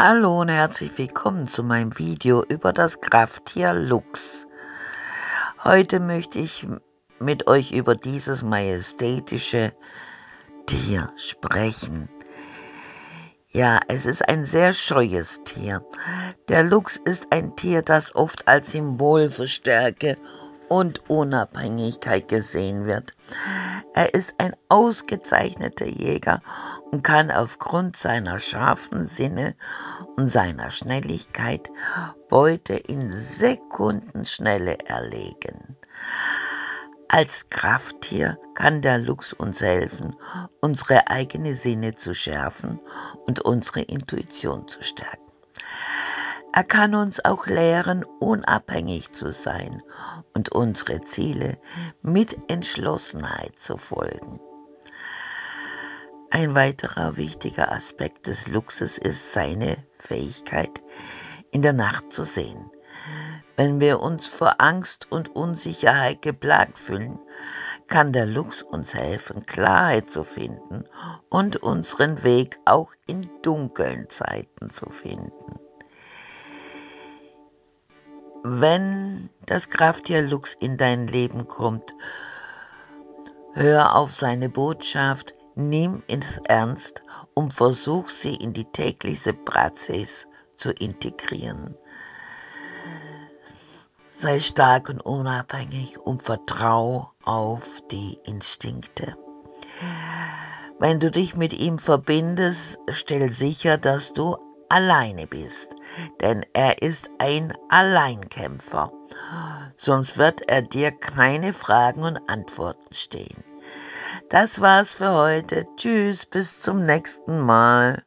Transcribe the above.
Hallo und herzlich willkommen zu meinem Video über das Krafttier Luchs. Heute möchte ich mit euch über dieses majestätische Tier sprechen. Ja, es ist ein sehr scheues Tier. Der Luchs ist ein Tier, das oft als Symbol für Stärke und Unabhängigkeit gesehen wird. Er ist ein ausgezeichneter Jäger und kann aufgrund seiner scharfen Sinne und seiner Schnelligkeit Beute in Sekundenschnelle erlegen. Als Krafttier kann der Luchs uns helfen, unsere eigene Sinne zu schärfen und unsere Intuition zu stärken. Er kann uns auch lehren, unabhängig zu sein und unsere Ziele mit Entschlossenheit zu folgen. Ein weiterer wichtiger Aspekt des Luchses ist seine Fähigkeit, in der Nacht zu sehen. Wenn wir uns vor Angst und Unsicherheit geplagt fühlen, kann der Luchs uns helfen, Klarheit zu finden und unseren Weg auch in dunklen Zeiten zu finden. Wenn das Krafttier Lux in dein Leben kommt, hör auf seine Botschaft, nimm es ernst und versuch sie in die tägliche Praxis zu integrieren. Sei stark und unabhängig und vertrau auf die Instinkte. Wenn du dich mit ihm verbindest, stell sicher, dass du alleine bist, denn er ist ein Alleinkämpfer. Sonst wird er dir keine Fragen und Antworten stehen. Das war's für heute. Tschüss, bis zum nächsten Mal.